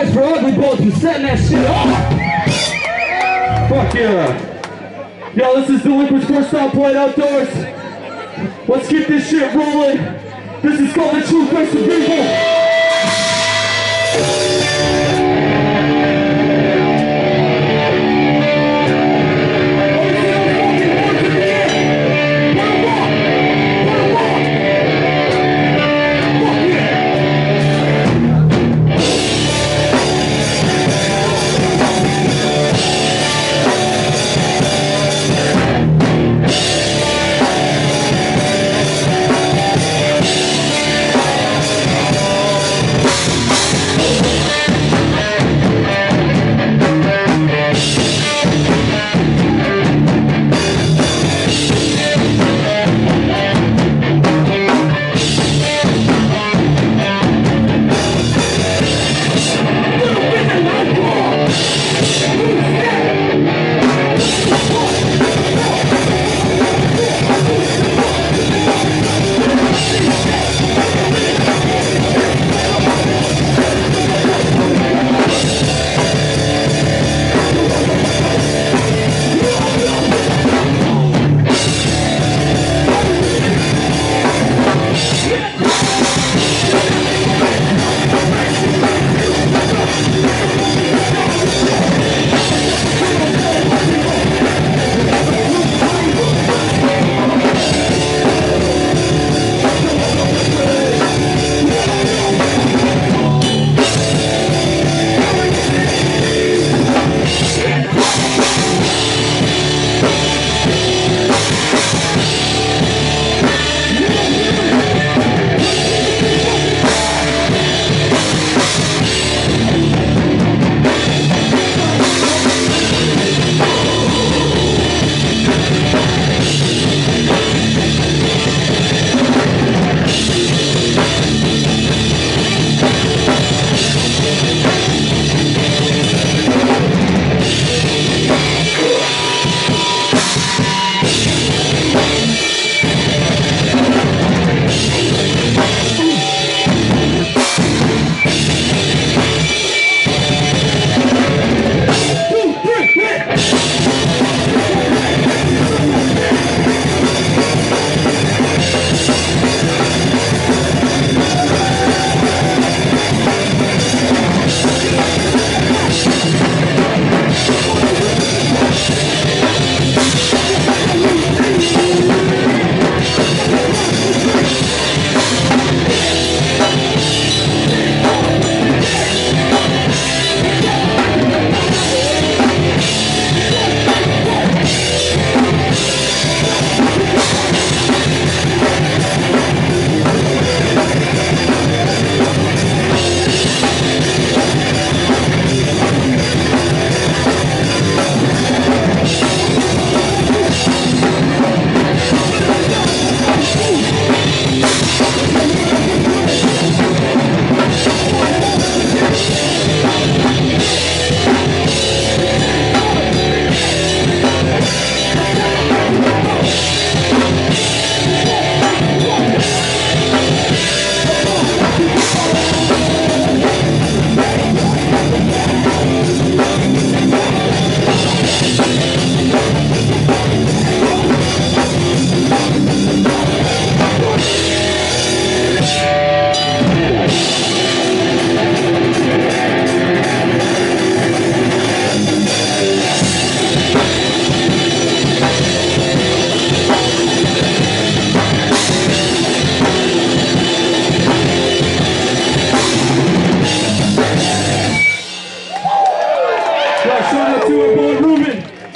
Price for Ugly Boys for setting that shit up. Fuck yeah. Yo, this is the Liquid First Style Playing Outdoors. Let's get this shit rolling. This is called The True Face of People.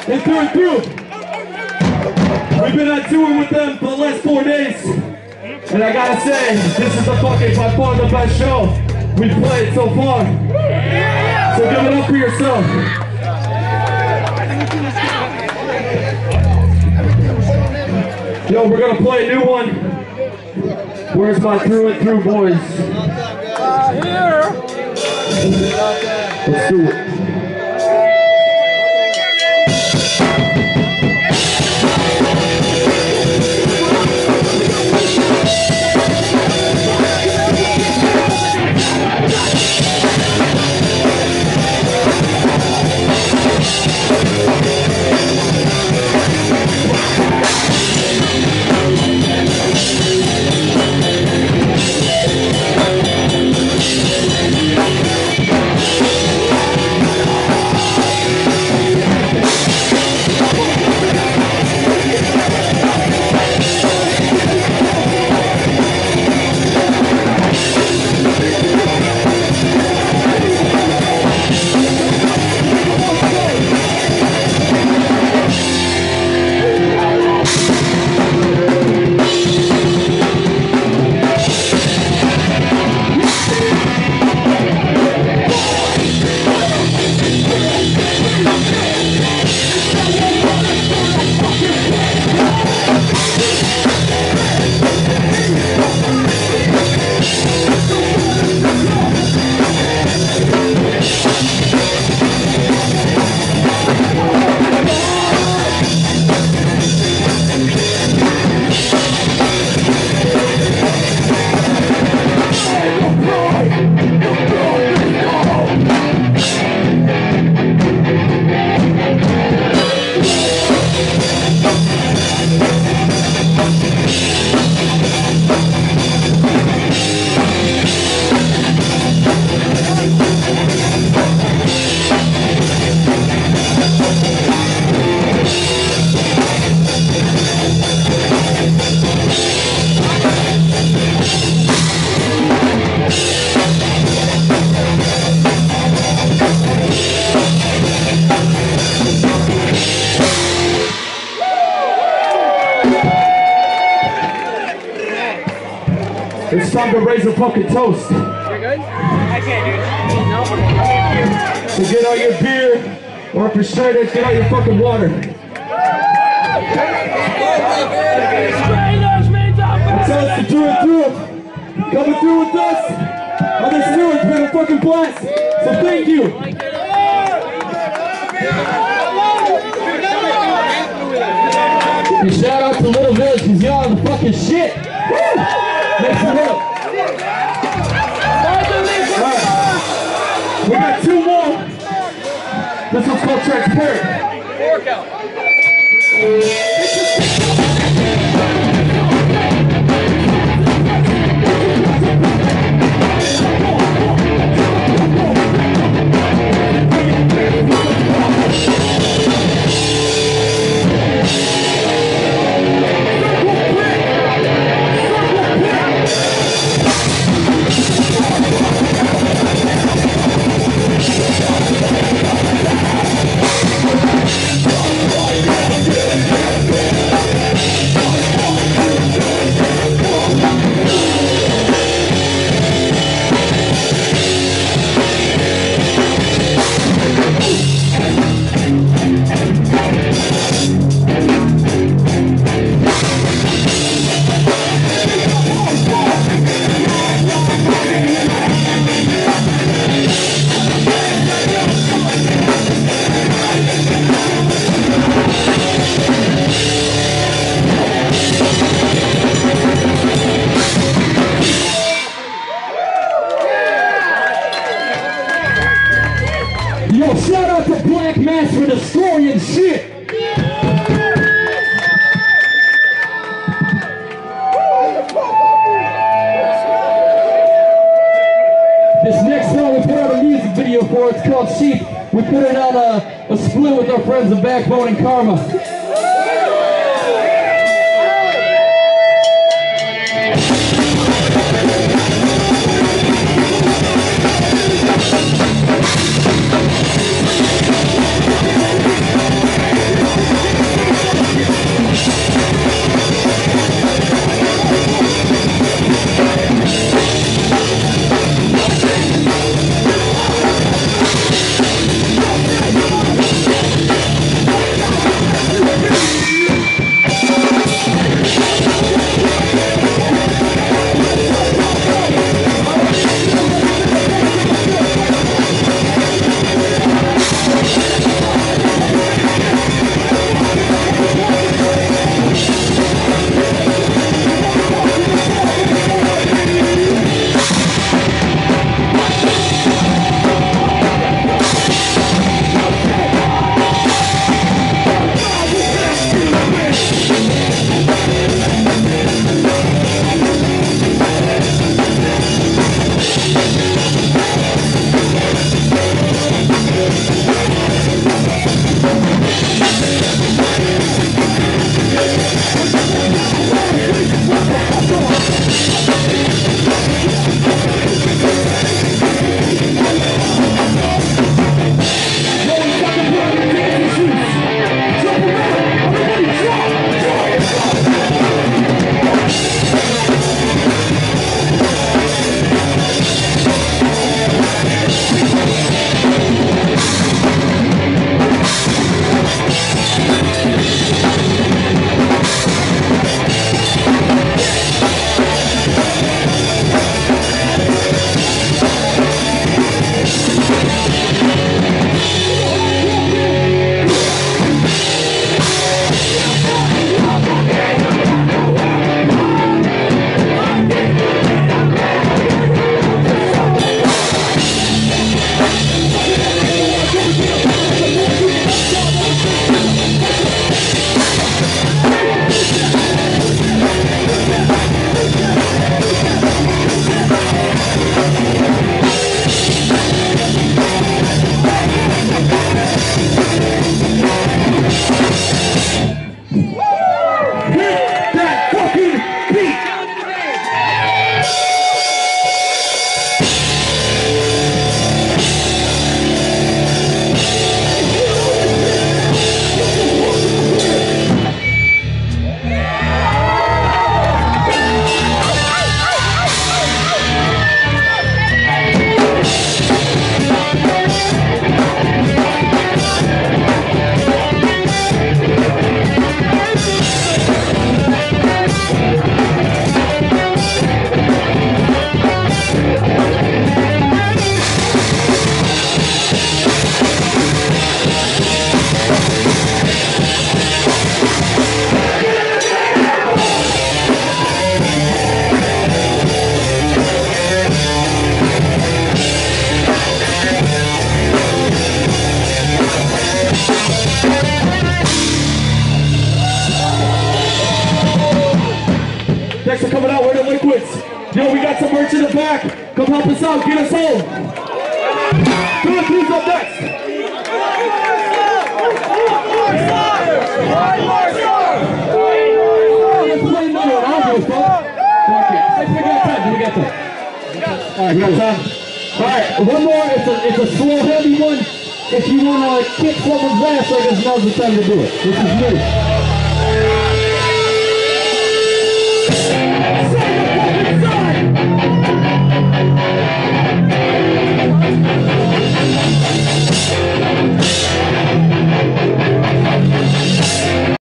We've been on tour with them for the last four days. And I gotta say, this is the fucking by far the best show we've played so far. So give it up for yourself. Yo, we're gonna play a new one. Where's my through and through boys? Here. Let's do it. Raise a fucking toast. You're good? I can't, dude. No, So get out your beer, or if you're straight edge, get out your fucking water. Tell us to do it through it. Coming through with us on this new it's been a fucking blast. So thank you. And shout out to Little Village because y'all the fucking shit. Woo! Makes it up. This one's called Transparent. Four count. Mass for destroying shit. This next song we put out a music video for, it's called Sheep. We put it on a, a split with our friends of Backbone and Karma. All right, we got time. All right, one more. It's a it's a slow, heavy one. If you want to kick someone's ass, I guess now's the time to do it. This is new.